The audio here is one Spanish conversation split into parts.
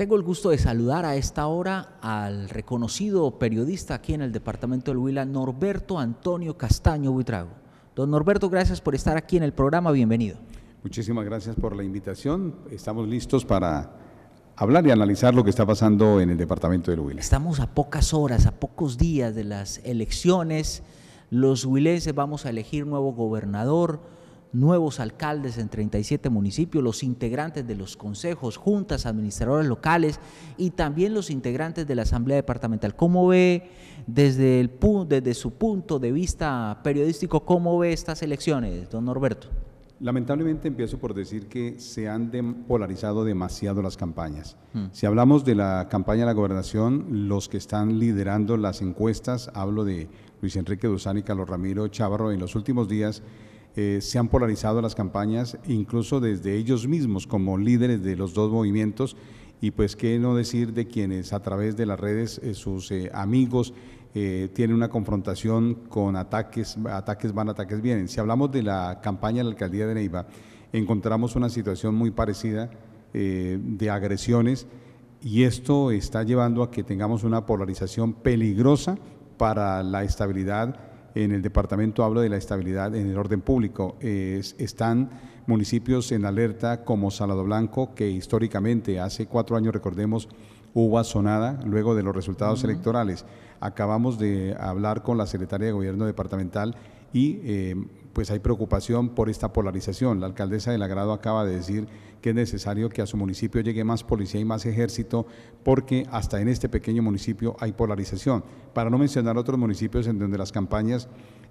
Tengo el gusto de saludar a esta hora al reconocido periodista aquí en el departamento del Huila, Norberto Antonio Castaño Buitrago. Don Norberto, gracias por estar aquí en el programa, bienvenido. Muchísimas gracias por la invitación. Estamos listos para hablar y analizar lo que está pasando en el departamento del Huila. Estamos a pocas horas, a pocos días de las elecciones. Los huilenses vamos a elegir nuevo gobernador nuevos alcaldes en 37 municipios, los integrantes de los consejos, juntas, administradores locales y también los integrantes de la Asamblea Departamental. ¿Cómo ve desde, el, desde su punto de vista periodístico, cómo ve estas elecciones, don Norberto? Lamentablemente empiezo por decir que se han polarizado demasiado las campañas. Hmm. Si hablamos de la campaña de la gobernación, los que están liderando las encuestas, hablo de Luis Enrique Duzán y Carlos Ramiro Chávarro, en los últimos días eh, se han polarizado las campañas, incluso desde ellos mismos como líderes de los dos movimientos, y pues qué no decir de quienes a través de las redes, eh, sus eh, amigos, tienen una confrontación con ataques, ataques van, ataques vienen. Si hablamos de la campaña de la alcaldía de Neiva, encontramos una situación muy parecida de agresiones y esto está llevando a que tengamos una polarización peligrosa para la estabilidad en el departamento hablo de la estabilidad en el orden público. están municipios en alerta como Salado Blanco, que históricamente, hace cuatro años, recordemos, hubo azonada luego de los resultados electorales. Acabamos de hablar con la secretaria de Gobierno departamental y eh, pues hay preocupación por esta polarización. La alcaldesa del Agrado acaba de decir que es necesario que a su municipio llegue más policía y más ejército porque hasta en este pequeño municipio hay polarización. Para no mencionar otros municipios en donde las campañas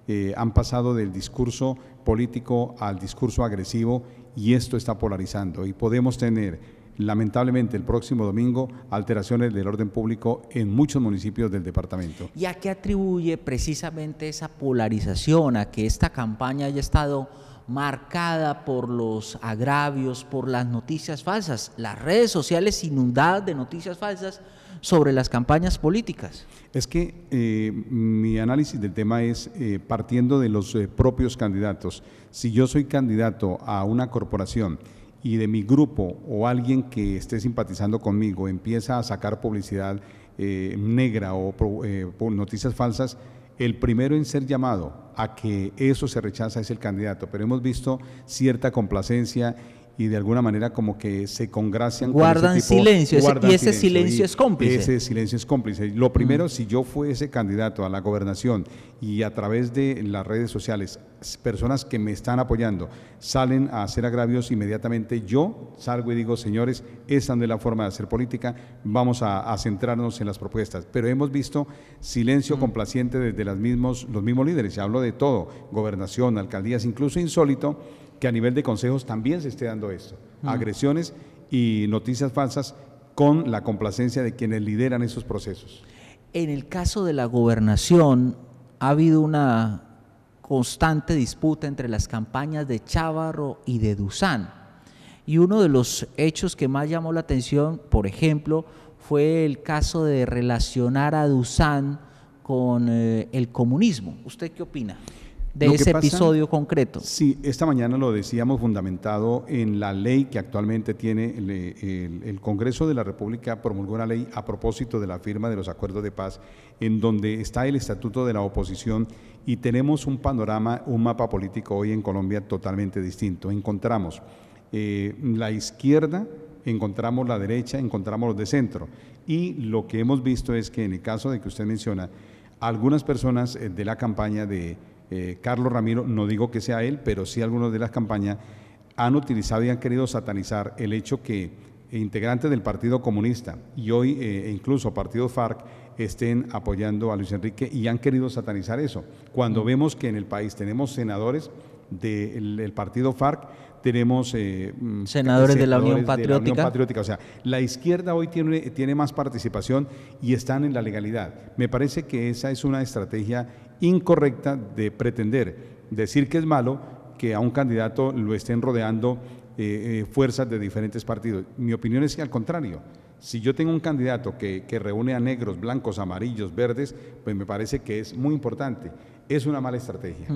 eh, han pasado del discurso político al discurso agresivo y esto está polarizando y podemos tener lamentablemente el próximo domingo alteraciones del orden público en muchos municipios del departamento. ¿Y a qué atribuye precisamente esa polarización, a que esta campaña haya estado marcada por los agravios, por las noticias falsas, las redes sociales inundadas de noticias falsas sobre las campañas políticas? Es que eh, mi análisis del tema es eh, partiendo de los eh, propios candidatos. Si yo soy candidato a una corporación, y de mi grupo o alguien que esté simpatizando conmigo empieza a sacar publicidad eh, negra o eh, noticias falsas, el primero en ser llamado a que eso se rechaza es el candidato, pero hemos visto cierta complacencia y de alguna manera como que se congracian guardan con silencio y ese silencio, es cómplice. Ese silencio es cómplice. Lo primero si yo fuese candidato a la gobernación y a través de las redes sociales personas que me están apoyando salen a hacer agravios inmediatamente yo salgo y digo señores esa no es la forma de hacer política vamos a, centrarnos en las propuestas pero hemos visto silencio complaciente desde las mismos, los mismos líderes hablo de todo gobernación alcaldías incluso insólito que a nivel de consejos también se esté dando esto, agresiones y noticias falsas con la complacencia de quienes lideran esos procesos. En el caso de la gobernación, ha habido una constante disputa entre las campañas de Chávarro y de Duzán. Y uno de los hechos que más llamó la atención, por ejemplo, fue el caso de relacionar a Duzán con eh, el comunismo. ¿Usted qué opina? De ese episodio concreto. Sí, esta mañana lo decíamos fundamentado en la ley que actualmente tiene el, Congreso de la República promulgó una ley a propósito de la firma de los acuerdos de paz, en donde está el estatuto de la oposición y tenemos un panorama, un mapa político hoy en Colombia totalmente distinto. Encontramos eh, la izquierda, encontramos la derecha, encontramos los de centro. Y lo que hemos visto es que en el caso de que usted menciona, algunas personas eh, de la campaña de eh, Carlos Ramiro, no digo que sea él, pero sí algunos de las campañas han utilizado y han querido satanizar el hecho que integrantes del Partido Comunista y hoy eh, incluso Partido FARC estén apoyando a Luis Enrique y han querido satanizar eso. Cuando vemos que en el país tenemos senadores del Partido FARC, tenemos eh, mm, senadores, de, la Unión Patriótica. O sea, la izquierda hoy tiene, tiene más participación y están en la legalidad. Me parece que esa es una estrategia incorrecta de pretender decir que es malo que a un candidato lo estén rodeando eh, eh, fuerzas de diferentes partidos. Mi opinión es que al contrario, si yo tengo un candidato que, que, reúne a negros, blancos, amarillos, verdes, pues me parece que es muy importante. Es una mala estrategia.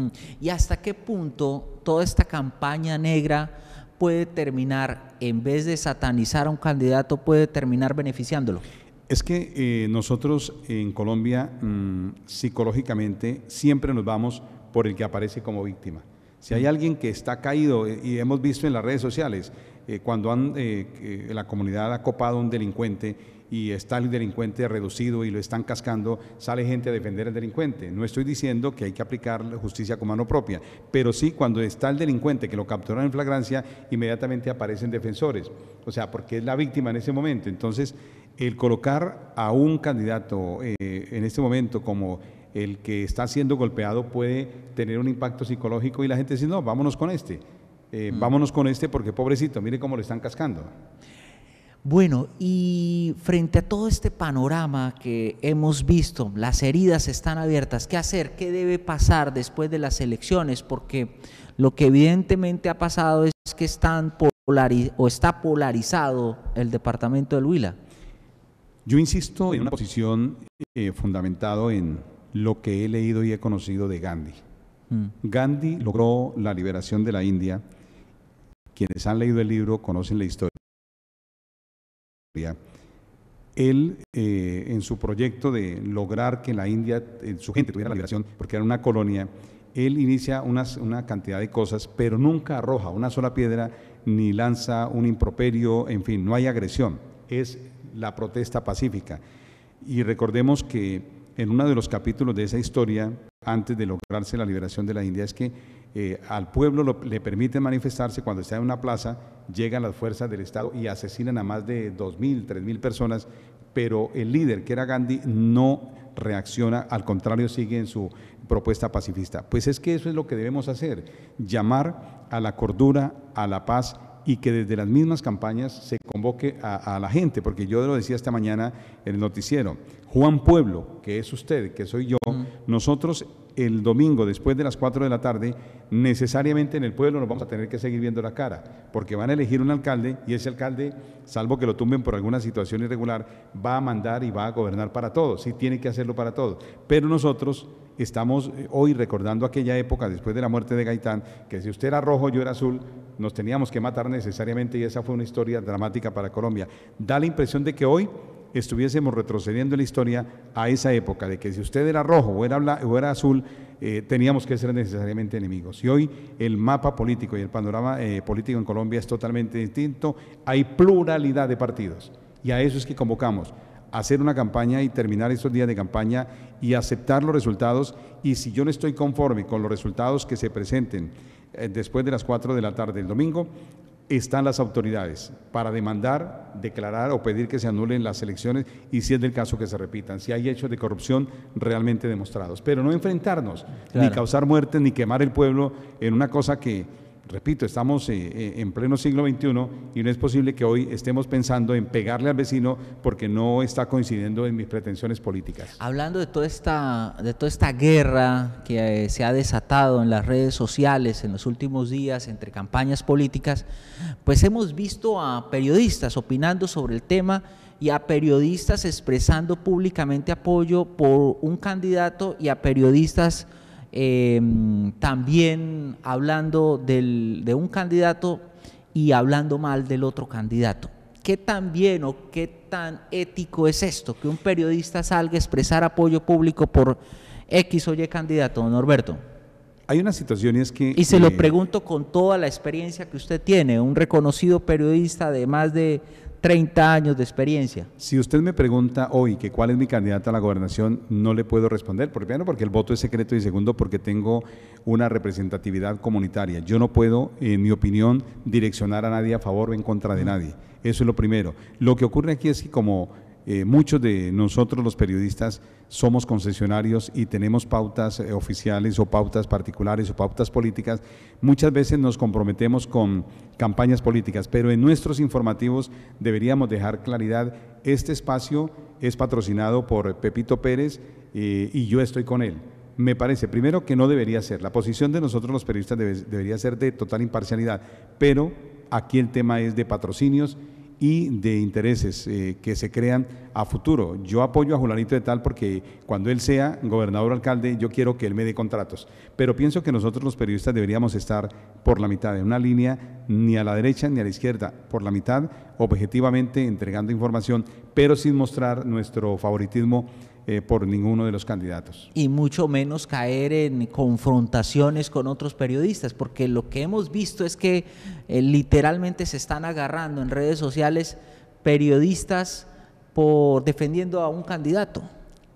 ¿Y hasta qué punto toda esta campaña negra puede terminar, en vez de satanizar a un candidato, puede terminar beneficiándolo? Es que eh, nosotros en Colombia mm, psicológicamente siempre nos vamos por el que aparece como víctima. Si hay alguien que está caído, eh, y hemos visto en las redes sociales, eh, cuando han, la comunidad ha copado a un delincuente y está el delincuente reducido y lo están cascando, sale gente a defender al delincuente. No estoy diciendo que hay que aplicar la justicia con mano propia, pero sí cuando está el delincuente que lo capturan en flagrancia, inmediatamente aparecen defensores. O sea, porque es la víctima en ese momento. Entonces, el colocar a un candidato en este momento como el que está siendo golpeado puede tener un impacto psicológico y la gente dice, no, vámonos con este, eh, mm. vámonos con este porque pobrecito, mire cómo le están cascando. Bueno, y frente a todo este panorama que hemos visto, las heridas están abiertas, ¿qué hacer? ¿Qué debe pasar después de las elecciones? Porque lo que evidentemente ha pasado es que están o está polarizado el departamento del Huila. Yo insisto en una posición eh, fundamentado en lo que he leído y he conocido de Gandhi. Mm. Gandhi logró la liberación de la India. Quienes han leído el libro conocen la historia. Él, eh, en su proyecto de lograr que la India, eh, su gente tuviera la liberación, porque era una colonia, él inicia una cantidad de cosas, pero nunca arroja una sola piedra ni lanza un improperio, en fin, no hay agresión, es la protesta pacífica. Y recordemos que en uno de los capítulos de esa historia, antes de lograrse la liberación de la India, es que eh, al pueblo le permiten manifestarse cuando está en una plaza, llegan las fuerzas del Estado y asesinan a más de 2.000, 3.000 personas, pero el líder, que era Gandhi, no reacciona, al contrario, sigue en su propuesta pacifista. Pues es que eso es lo que debemos hacer, llamar a la cordura, a la paz y que desde las mismas campañas se convoque a, la gente, porque yo lo decía esta mañana en el noticiero, Juan Pueblo, que es usted, que soy yo, nosotros el domingo después de las 4 de la tarde, necesariamente en el pueblo nos vamos a tener que seguir viendo la cara, porque van a elegir un alcalde y ese alcalde, salvo que lo tumben por alguna situación irregular, va a mandar y va a gobernar para todos, sí tiene que hacerlo para todos. Pero nosotros estamos eh, hoy recordando aquella época después de la muerte de Gaitán, que si usted era rojo, yo era azul, nos teníamos que matar necesariamente y esa fue una historia dramática para Colombia. Da la impresión de que hoy estuviésemos retrocediendo en la historia a esa época, de que si usted era rojo o era, o era azul, eh, teníamos que ser necesariamente enemigos. Y hoy el mapa político y el panorama eh, político en Colombia es totalmente distinto, hay pluralidad de partidos y a eso es que convocamos hacer una campaña y terminar estos días de campaña y aceptar los resultados. Y si yo no estoy conforme con los resultados que se presenten eh, después de las 4 de la tarde del domingo, están las autoridades para demandar, declarar o pedir que se anulen las elecciones y si es del caso que se repitan, si hay hechos de corrupción realmente demostrados. Pero no enfrentarnos, ni causar muertes, ni quemar el pueblo en una cosa que repito, estamos eh, eh, en pleno siglo XXI y no es posible que hoy estemos pensando en pegarle al vecino porque no está coincidiendo en mis pretensiones políticas. Hablando de toda esta, de toda esta guerra que eh, se ha desatado en las redes sociales en los últimos días entre campañas políticas, pues hemos visto a periodistas opinando sobre el tema y a periodistas expresando públicamente apoyo por un candidato y a periodistas Em, también hablando de un candidato y hablando mal del otro candidato. ¿Qué tan bien o qué tan ético es esto? Que un periodista salga a expresar apoyo público por X o Y candidato, don Norberto. Hay una situación y es que... Y se lo eh, pregunto con toda la experiencia que usted tiene, un reconocido periodista de más de 30 años de experiencia. Si usted me pregunta hoy que cuál es mi candidato a la gobernación, no le puedo responder. Primero, porque el voto es secreto y segundo, porque tengo una representatividad comunitaria. Yo no puedo, en mi opinión, direccionar a nadie a favor o en contra de nadie. Eso es lo primero. Lo que ocurre aquí es que como eh, muchos de nosotros los periodistas somos concesionarios y tenemos pautas eh, oficiales o pautas particulares o pautas políticas. Muchas veces nos comprometemos con campañas políticas, pero en nuestros informativos deberíamos dejar claridad. Este espacio es patrocinado por Pepito Pérez eh, y yo estoy con él. Me parece, primero, que no debería ser. La posición de nosotros los periodistas debería ser de total imparcialidad, pero aquí el tema es de patrocinios y de intereses eh, que se crean a futuro. Yo apoyo a Julanito de Tal porque cuando él sea gobernador o alcalde, yo quiero que él me dé contratos. Pero pienso que nosotros los periodistas deberíamos estar por la mitad, en una línea ni a la derecha ni a la izquierda, por la mitad, objetivamente entregando información, pero sin mostrar nuestro favoritismo eh, por ninguno de los candidatos. Y mucho menos caer en confrontaciones con otros periodistas, porque lo que hemos visto es que eh, literalmente se están agarrando en redes sociales periodistas por defendiendo a un candidato.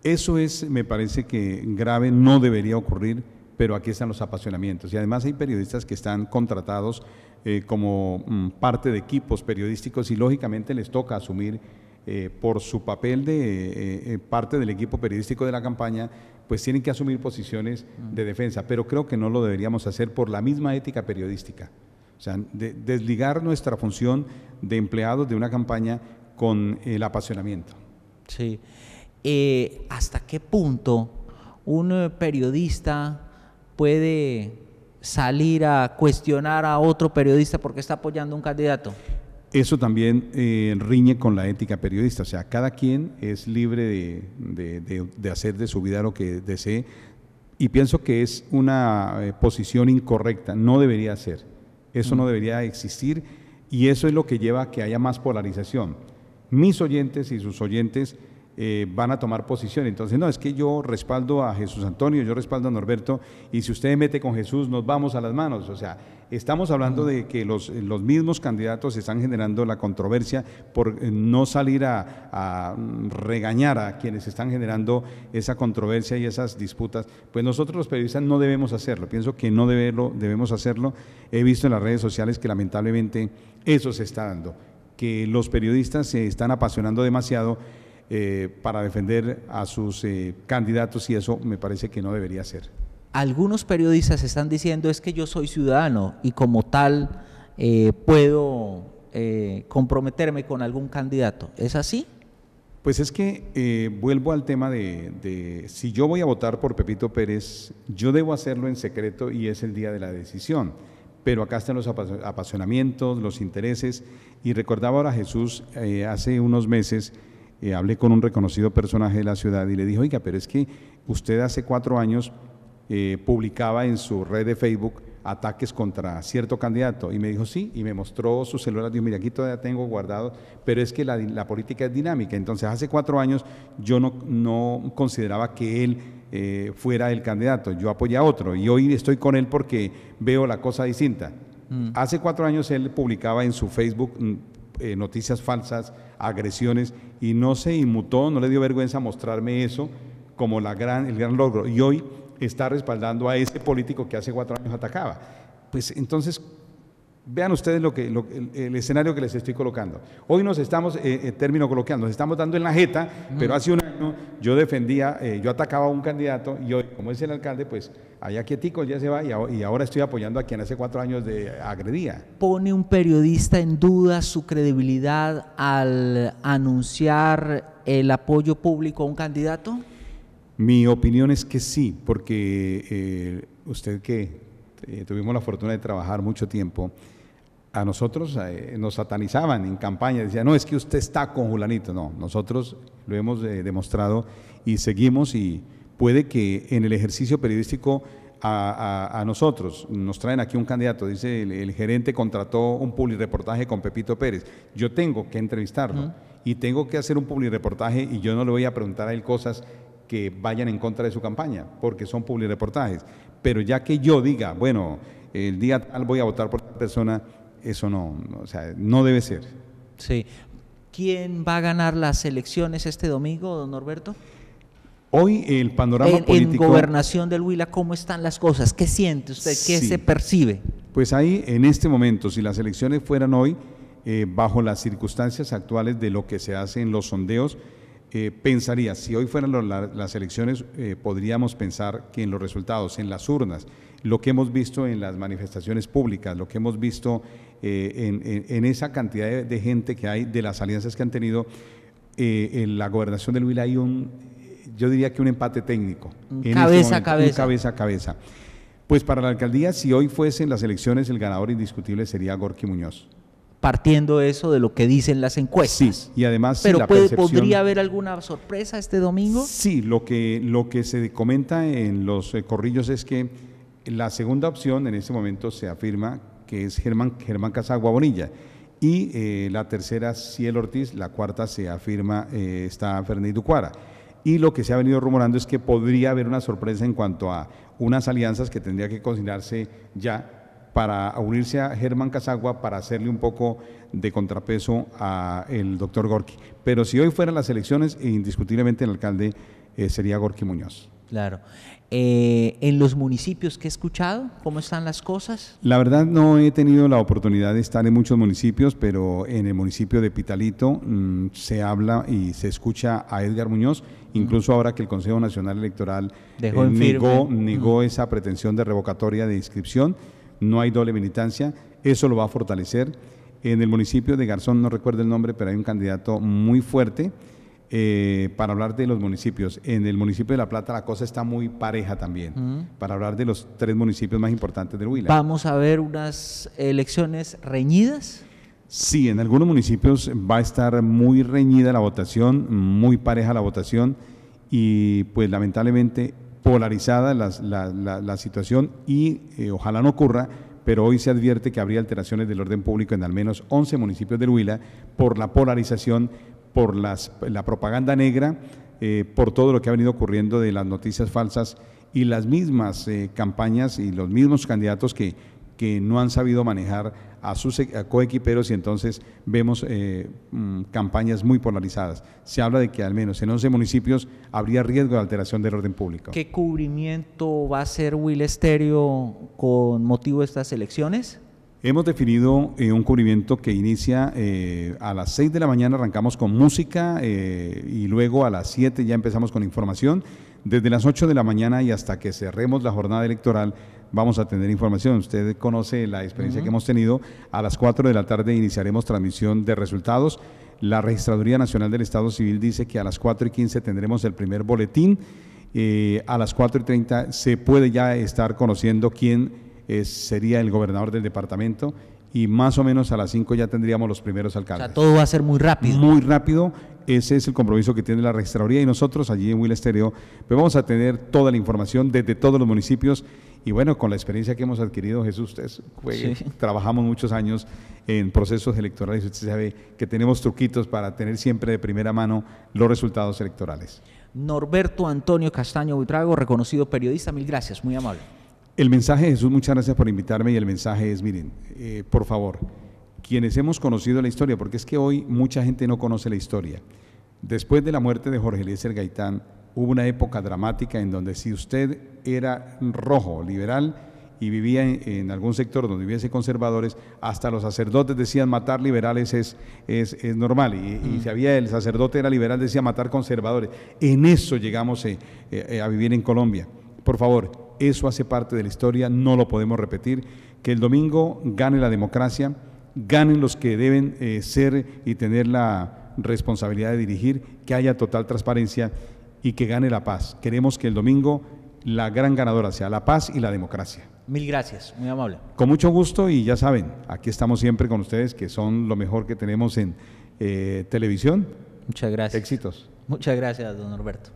Eso es, me parece que grave, no debería ocurrir, pero aquí están los apasionamientos. Y además hay periodistas que están contratados eh, como mm, parte de equipos periodísticos y lógicamente les toca asumir eh, por su papel de eh, eh, parte del equipo periodístico de la campaña, pues tienen que asumir posiciones de defensa, pero creo que no lo deberíamos hacer por la misma ética periodística. O sea, desligar nuestra función de empleados de una campaña con el apasionamiento. Sí. ¿Hasta qué punto un periodista puede salir a cuestionar a otro periodista porque está apoyando un candidato? Eso también eh, riñe con la ética periodista, o sea, cada quien es libre de, hacer de su vida lo que desee y pienso que es una eh, posición incorrecta, no debería ser, eso no mm. debería existir y eso es lo que lleva a que haya más polarización. Mis oyentes y sus oyentes eh, van a tomar posición. Entonces, no, es que yo respaldo a Jesús Antonio, yo respaldo a Norberto, y si usted mete con Jesús, nos vamos a las manos. O sea, estamos hablando de que los, los mismos candidatos están generando la controversia por eh, no salir a, regañar a quienes están generando esa controversia y esas disputas. Pues nosotros los periodistas no debemos hacerlo. Pienso que no debemos hacerlo. He visto en las redes sociales que lamentablemente eso se está dando, que los periodistas se están apasionando demasiado eh, para defender a sus eh, candidatos y eso me parece que no debería ser. Algunos periodistas están diciendo es que yo soy ciudadano y como tal eh, puedo comprometerme con algún candidato. ¿Es así? Pues es que vuelvo al tema de, de, si yo voy a votar por Pepito Pérez, yo debo hacerlo en secreto y es el día de la decisión. Pero acá están los apasionamientos, los intereses. Y recordaba ahora Jesús hace unos meses eh, hablé con un reconocido personaje de la ciudad y le dije, oiga, pero es que usted hace cuatro años eh, publicaba en su red de Facebook ataques contra cierto candidato. Y me dijo, sí, y me mostró su celular. Dijo, mira, aquí todavía tengo guardado, pero es que la, política es dinámica. Entonces, hace cuatro años yo no, no consideraba que él eh, fuera el candidato, yo apoyé a otro. Y hoy estoy con él porque veo la cosa distinta. Mm. Hace cuatro años él publicaba en su Facebook mm, noticias falsas, agresiones y no se inmutó, no le dio vergüenza mostrarme eso como la gran, el gran logro. Y hoy está respaldando a ese político que hace cuatro años atacaba. Pues entonces, vean ustedes lo que, el, escenario que les estoy colocando. Hoy nos estamos, eh, en término coloquial, nos estamos dando en la jeta, pero hace un año yo defendía, eh, yo atacaba a un candidato y hoy, como es el alcalde, pues allá quietico ya se va y, ahora estoy apoyando a quien hace cuatro años de agredía. ¿Pone un periodista en duda su credibilidad al anunciar el apoyo público a un candidato? Mi opinión es que sí, porque eh, usted que eh, tuvimos la fortuna de trabajar mucho tiempo, a nosotros eh, nos satanizaban en campaña, decían, no, es que usted está con Julanito. No, nosotros lo hemos demostrado y seguimos y puede que en el ejercicio periodístico a, nosotros nos traen aquí un candidato, dice el, gerente contrató un reportaje con Pepito Pérez, yo tengo que entrevistarlo y tengo que hacer un reportaje y yo no le voy a preguntar a él cosas que vayan en contra de su campaña, porque son reportajes. Pero ya que yo diga, bueno, el día tal voy a votar por esta persona, eso no, o sea, no debe ser. Sí. ¿Quién va a ganar las elecciones este domingo, don Norberto? Hoy el panorama político... En gobernación del Huila, ¿cómo están las cosas? ¿Qué siente usted? ¿Qué se percibe? Pues ahí, en este momento, si las elecciones fueran hoy, eh, bajo las circunstancias actuales de lo que se hace en los sondeos, eh, pensaría, si hoy fueran las elecciones, eh, podríamos pensar que en los resultados, en las urnas, lo que hemos visto en las manifestaciones públicas, lo que hemos visto en, esa cantidad de, gente que hay, de las alianzas que han tenido, en la gobernación del Huila hay un yo diría que un empate técnico. Este cabeza a cabeza. cabeza a cabeza. Pues para la alcaldía, si hoy fuesen las elecciones, el ganador indiscutible sería Gorky Muñoz. Partiendo eso de lo que dicen las encuestas. Sí, y además Pero podría haber alguna sorpresa este domingo. Sí, lo que, lo que se comenta en los eh, corrillos es que la segunda opción en este momento se afirma que es Germán, Germán Casagua Bonilla. Y eh, la tercera, Ciel Ortiz, la cuarta se afirma eh, está Fernando Cuara. Y lo que se ha venido rumorando es que podría haber una sorpresa en cuanto a unas alianzas que tendría que cocinarse ya para unirse a Germán Casagua para hacerle un poco de contrapeso a el doctor Gorky. Pero si hoy fueran las elecciones, indiscutiblemente el alcalde eh, sería Gorky Muñoz. Claro. Eh, en los municipios que he escuchado, ¿cómo están las cosas? La verdad no he tenido la oportunidad de estar en muchos municipios, pero en el municipio de Pitalito mm, se habla y se escucha a Edgar Muñoz, incluso ahora que el Consejo Nacional Electoral eh, negó, negó esa pretensión de revocatoria de inscripción no hay doble militancia, eso lo va a fortalecer. En el municipio de Garzón, no recuerdo el nombre, pero hay un candidato muy fuerte eh, para hablar de los municipios. En el municipio de La Plata la cosa está muy pareja también, para hablar de los tres municipios más importantes del Huila. ¿Vamos a ver unas elecciones reñidas? Sí, en algunos municipios va a estar muy reñida la votación, muy pareja la votación y pues lamentablemente polarizada la, situación y eh, ojalá no ocurra, pero hoy se advierte que habría alteraciones del orden público en al menos 11 municipios del Huila por la polarización, por las, la propaganda negra, eh, por todo lo que ha venido ocurriendo de las noticias falsas y las mismas eh, campañas y los mismos candidatos que, que no han sabido manejar a sus coequiperos y entonces vemos eh, mm, campañas muy polarizadas. Se habla de que al menos en 11 municipios habría riesgo de alteración del orden público. ¿Qué cubrimiento va a hacer Will Estéreo con motivo de estas elecciones? Hemos definido eh, un cubrimiento que inicia eh, a las 6 de la mañana, arrancamos con música y luego a las 7 ya empezamos con información. Desde las 8 de la mañana y hasta que cerremos la jornada electoral vamos a tener información. Usted conoce la experiencia que hemos tenido. A las 4 de la tarde iniciaremos transmisión de resultados. La Registraduría Nacional del Estado Civil dice que a las 4 y 15 tendremos el primer boletín. Eh, a las 4 y 30 se puede ya estar conociendo quién sería el gobernador del departamento y más o menos a las 5 ya tendríamos los primeros alcaldes. O sea, todo va a ser muy rápido. Muy rápido. Ese es el compromiso que tiene la registraduría y nosotros allí en Will Estéreo pues vamos a tener toda la información desde todos los municipios y bueno, con la experiencia que hemos adquirido, Jesús, usted trabajamos muchos años en procesos electorales, usted sabe que tenemos truquitos para tener siempre de primera mano los resultados electorales. Norberto Antonio Castaño Buitrago, reconocido periodista, mil gracias, muy amable. El mensaje, Jesús, muchas gracias por invitarme y el mensaje es, miren, eh, por favor, quienes hemos conocido la historia, porque es que hoy mucha gente no conoce la historia. Después de la muerte de Jorge Eliezer Gaitán, hubo una época dramática en donde si usted era rojo, liberal, y vivía en, algún sector donde viviese conservadores, hasta los sacerdotes decían matar liberales es, es, normal. Y, mm. si había el sacerdote era liberal, decía matar conservadores. En eso llegamos eh, eh, a vivir en Colombia. Por favor, eso hace parte de la historia, no lo podemos repetir. Que el domingo gane la democracia, ganen los que deben eh, ser y tener la responsabilidad de dirigir, que haya total transparencia y que gane la paz. Queremos que el domingo la gran ganadora sea la paz y la democracia. Mil gracias, muy amable. Con mucho gusto y ya saben, aquí estamos siempre con ustedes, que son lo mejor que tenemos en eh, televisión. Muchas gracias. Éxitos. Muchas gracias, don Norberto.